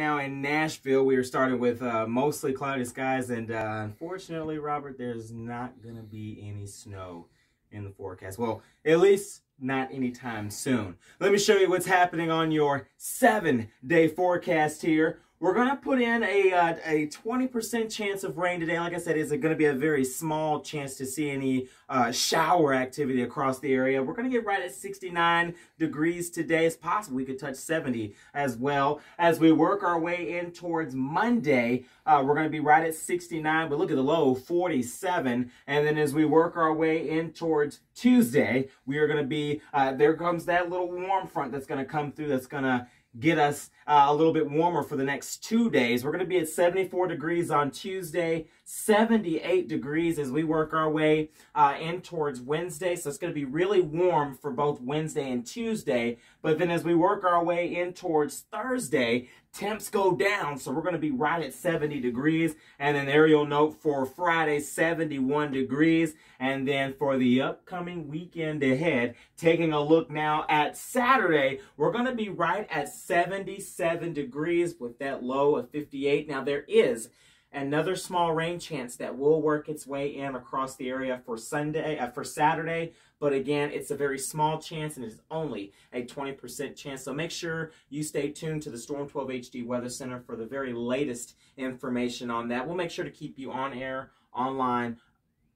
now in Nashville. We are starting with uh, mostly cloudy skies, and uh, unfortunately, Robert, there's not going to be any snow in the forecast. Well, at least not anytime soon. Let me show you what's happening on your seven-day forecast here. We're going to put in a uh, a 20% chance of rain today. Like I said, it's going to be a very small chance to see any uh, shower activity across the area. We're going to get right at 69 degrees today. It's possible we could touch 70 as well. As we work our way in towards Monday, uh, we're going to be right at 69, but look at the low, 47. And then as we work our way in towards Tuesday, we are going to be, uh, there comes that little warm front that's going to come through that's going to get us uh, a little bit warmer for the next two days. We're going to be at 74 degrees on Tuesday, 78 degrees as we work our way uh, in towards Wednesday. So it's going to be really warm for both Wednesday and Tuesday. But then as we work our way in towards Thursday, temps go down. So we're going to be right at 70 degrees. And then there you'll note for Friday, 71 degrees. And then for the upcoming weekend ahead, taking a look now at Saturday, we're going to be right at 77 degrees with that low of 58. Now there is Another small rain chance that will work its way in across the area for Sunday, uh, for Saturday. But again, it's a very small chance and it's only a 20% chance. So make sure you stay tuned to the Storm 12 HD Weather Center for the very latest information on that. We'll make sure to keep you on air, online,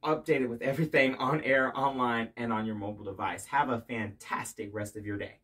updated with everything on air, online, and on your mobile device. Have a fantastic rest of your day.